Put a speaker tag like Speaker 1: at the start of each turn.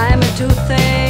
Speaker 1: I'm a toothache.